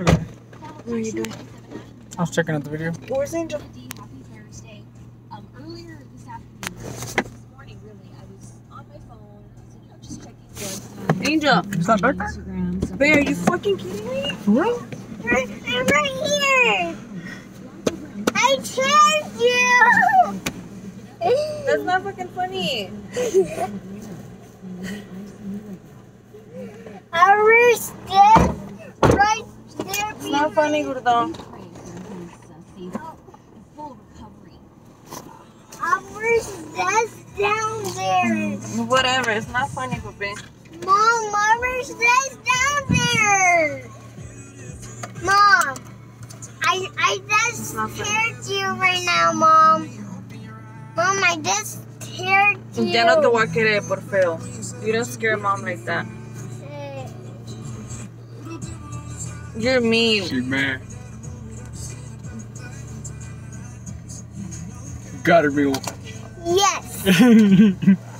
Okay. What are you doing? I was checking out the video. Where's Angel? Happy Thursday. Um, earlier this afternoon, this morning really, I was on my phone, you know, just checking the Angel. Is that Becker? Instagram. So Babe, are you fucking kidding me? For real? I'm right here. I changed you. That's not fucking funny. I was dead right not funny, full recovery. Dead down there. Whatever, it's not funny, Papi. Mom, I was dead down there. Mom, I I just scared you right now, Mom. Mom, I just scared you. Ya no te voy a querer por feo. You don't scare mom like that. You're mean. She mad. Got her, Bill. Yes.